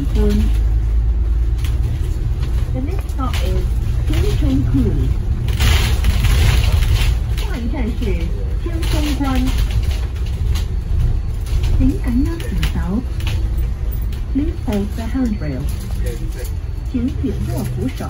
return. The next stop is Tiancheng Cruise. 下一站是天松关。请感应紧勺。Please hold the handrail. 请紧握扶手。